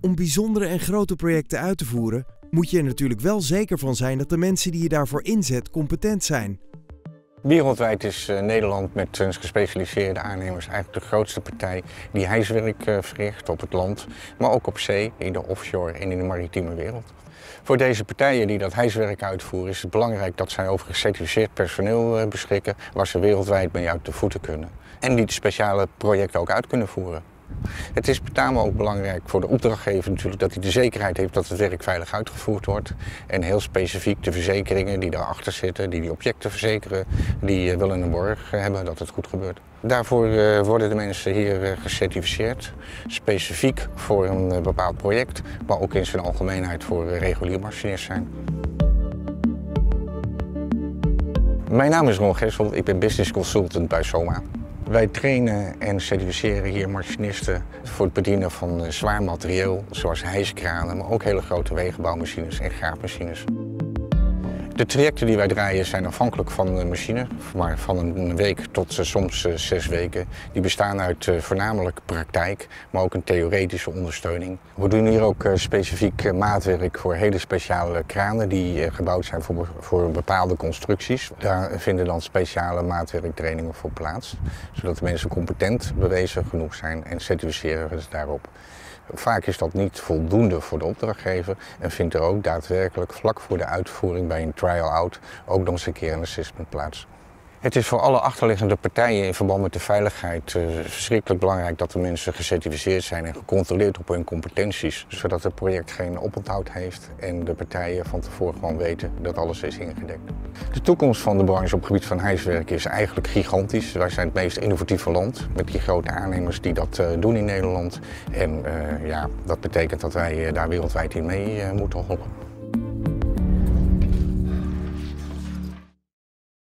Om bijzondere en grote projecten uit te voeren, moet je er natuurlijk wel zeker van zijn dat de mensen die je daarvoor inzet competent zijn. Wereldwijd is uh, Nederland met zijn gespecialiseerde aannemers eigenlijk de grootste partij die hijswerk uh, verricht op het land, maar ook op zee, in de offshore en in de maritieme wereld. Voor deze partijen die dat hijswerk uitvoeren is het belangrijk dat zij over gecertificeerd personeel uh, beschikken waar ze wereldwijd mee uit de voeten kunnen. En die de speciale projecten ook uit kunnen voeren. Het is met name ook belangrijk voor de opdrachtgever natuurlijk dat hij de zekerheid heeft dat het werk veilig uitgevoerd wordt. En heel specifiek de verzekeringen die daarachter zitten, die die objecten verzekeren, die willen een borg hebben dat het goed gebeurt. Daarvoor worden de mensen hier gecertificeerd, specifiek voor een bepaald project, maar ook in zijn algemeenheid voor regulier machinist zijn. Mijn naam is Ron Gessel, ik ben business consultant bij SOMA. Wij trainen en certificeren hier machinisten voor het bedienen van zwaar materieel, zoals hijskranen, maar ook hele grote wegenbouwmachines en graafmachines. De trajecten die wij draaien zijn afhankelijk van de machine, maar van een week tot soms zes weken. Die bestaan uit voornamelijk praktijk, maar ook een theoretische ondersteuning. We doen hier ook specifiek maatwerk voor hele speciale kranen die gebouwd zijn voor, voor bepaalde constructies. Daar vinden dan speciale maatwerktrainingen voor plaats, zodat de mensen competent bewezen genoeg zijn en certificeren ze daarop. Vaak is dat niet voldoende voor de opdrachtgever en vindt er ook daadwerkelijk vlak voor de uitvoering bij een trial-out ook nog eens een keer een assessment plaats. Het is voor alle achterliggende partijen in verband met de veiligheid uh, verschrikkelijk belangrijk dat de mensen gecertificeerd zijn en gecontroleerd op hun competenties, zodat het project geen oponthoud heeft en de partijen van tevoren gewoon weten dat alles is ingedekt. De toekomst van de branche op het gebied van huiswerk is eigenlijk gigantisch. Wij zijn het meest innovatieve land met die grote aannemers die dat uh, doen in Nederland. En uh, ja, dat betekent dat wij daar wereldwijd in mee moeten holpen.